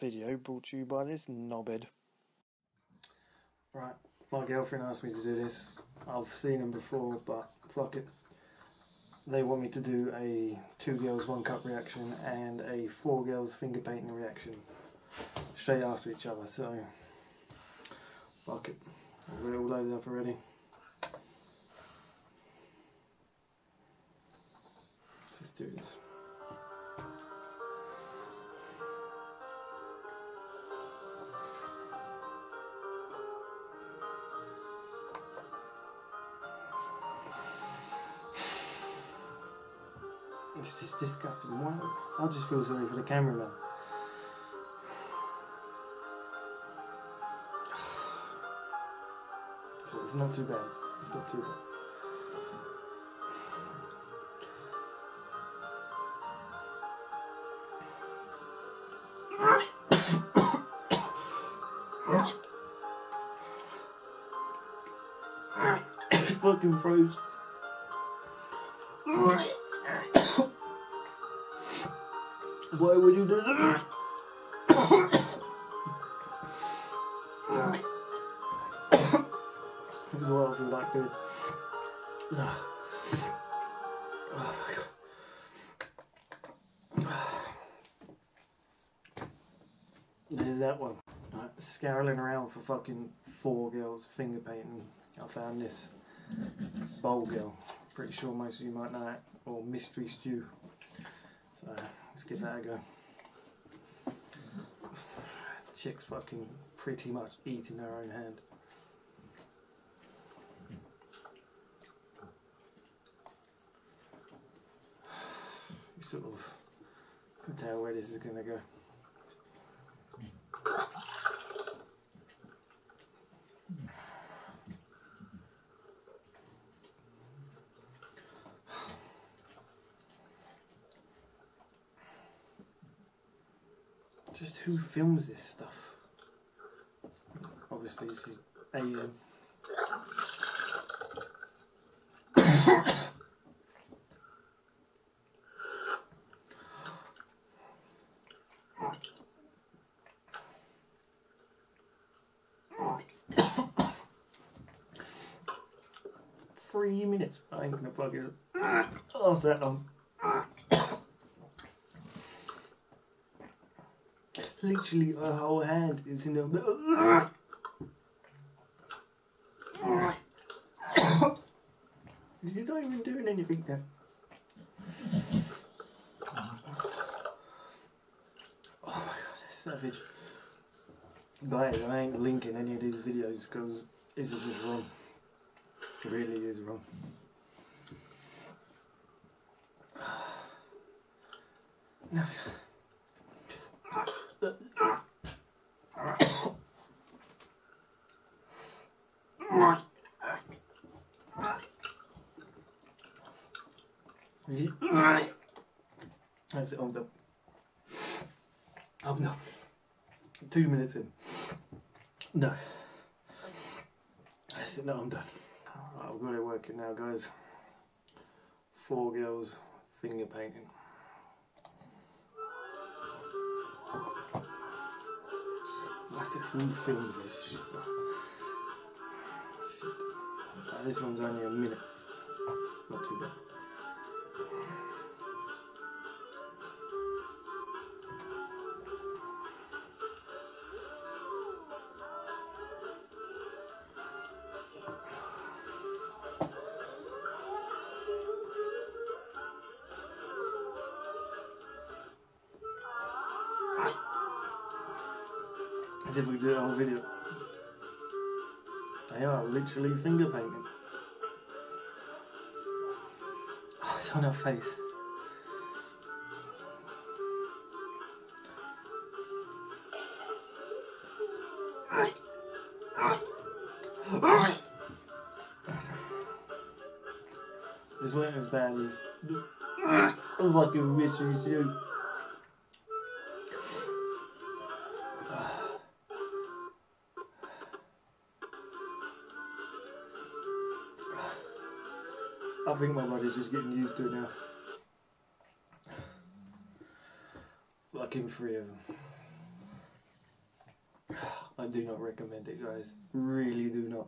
video brought to you by this knobhead. Right, my girlfriend asked me to do this. I've seen them before, but fuck it. They want me to do a two girls one cup reaction and a four girls finger painting reaction straight after each other. So fuck it. It all loaded up already. Let's just do this. It's just disgusting. Why? I just feel sorry for the cameraman. So it's not too bad. It's not too bad. fucking froze. Why would you do that? Why I feel that good? Oh my god. There's that one. Right, scaroling around for fucking four girls finger painting. I found this bowl girl. Pretty sure most of you might know it. Or mystery stew. So let's give that a go. Chick's fucking pretty much eating her own hand. You sort of can tell where this is going to go. Just who films this stuff? Obviously, she's Asian. Three minutes. I ain't gonna fucking last that long. Literally, her whole hand is in the. She's not even doing anything there. Oh my god, that's savage. Guys, I ain't linking any of these videos because this is just wrong. It really is wrong. No. That's it, I'm done. I'm done. Two minutes in. No. That's it, no, I'm done. I've got it working now, guys. Four girls finger painting. That's it, who films this shit? Shit. This one's only a minute. It's Not too bad. As if we did a whole video. They are literally finger painting. Oh, it's on her face. This wasn't as bad as a mystery soup. I think my body's just getting used to it now. Fucking three of them. I do not recommend it, guys. Really do not.